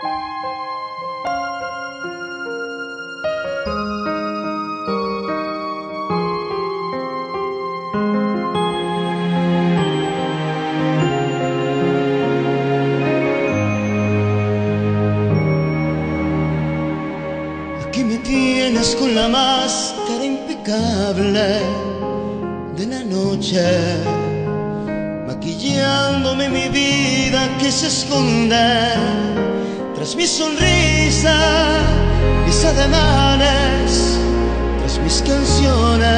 Aquí me tienes con la máscara impecable de la noche, maquillándome mi vida que se esconde tras mi sonrisa, mis ademanes, tras mis canciones.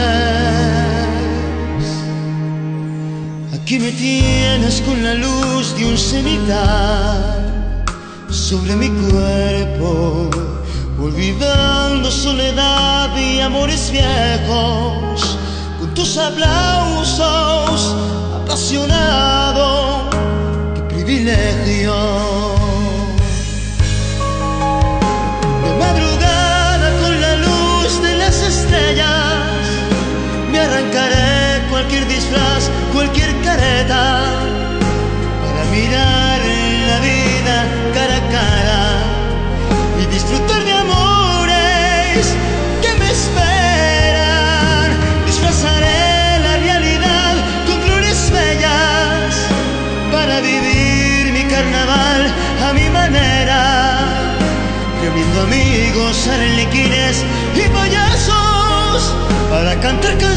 Aquí me tienes con la luz de un cenital sobre mi cuerpo, olvidando soledad y amores viejos, con tus aplausos, apasionado, qué privilegio. Para mirar la vida cara a cara y disfrutar de amores que me esperan. Disfrazaré la realidad con flores bellas para vivir mi carnaval a mi manera, reuniendo amigos, arlequines y payasos para cantar canciones